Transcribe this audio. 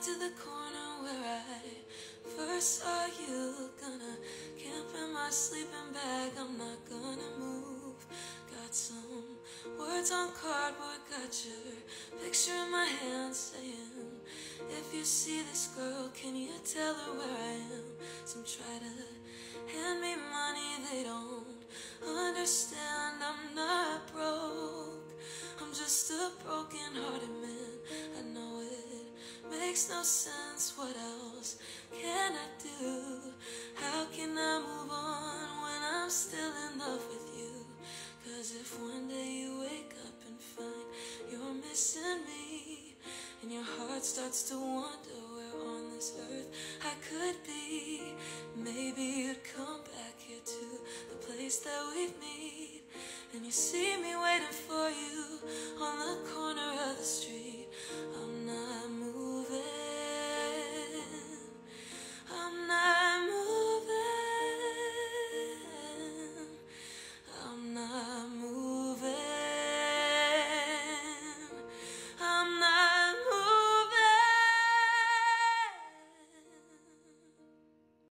to the corner where I first saw you. Gonna camp in my sleeping bag, I'm not gonna move. Got some words on cardboard, got your picture in my hand saying, If you see this girl, can you tell her where I am? Some try to hand me money, they don't understand I'm not broke. I'm just a broken hearted man. Makes no sense. What else can I do? How can I move on when I'm still in love with you? Cause if one day you wake up and find you're missing me, and your heart starts to wonder where on this earth I could be, maybe you'd come back here to the place that we meet. And you see me waiting for you